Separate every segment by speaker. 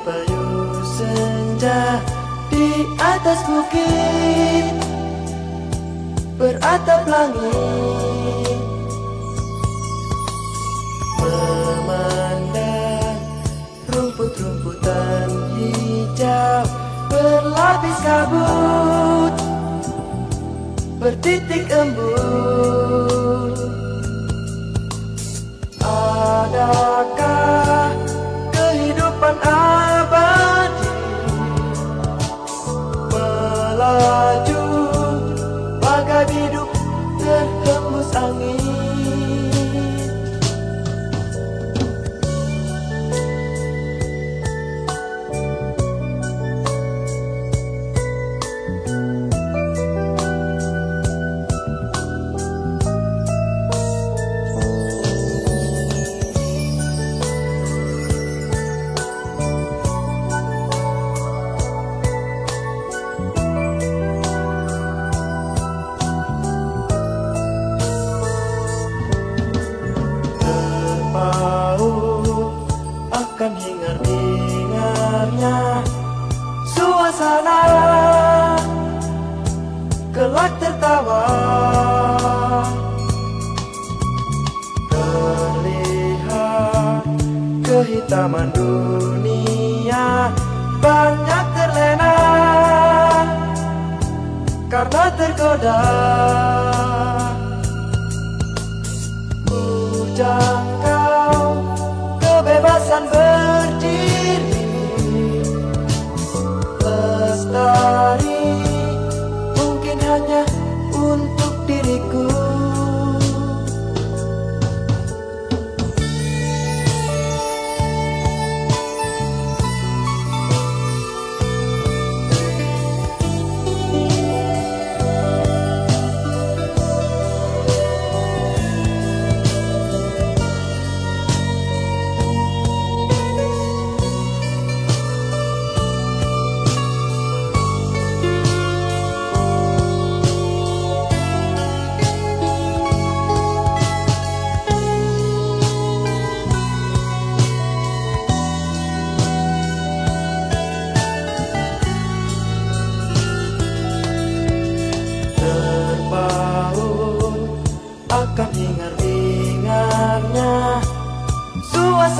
Speaker 1: payu senja di atas bukit. Beratap langit. Memandang rumput-rumputan hijau berlapis kabut. Bertitik embun. Kehitaman dunia banyak terlena karena tergoda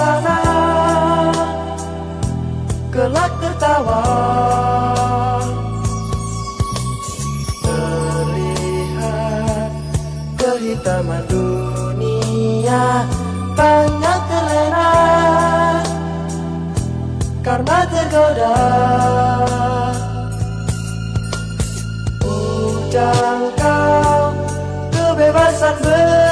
Speaker 1: suasana. Kelak tertawa. Terlihat kehitaman dunia banyak terlena. Karena tergoda. Jangkau kebebasan ber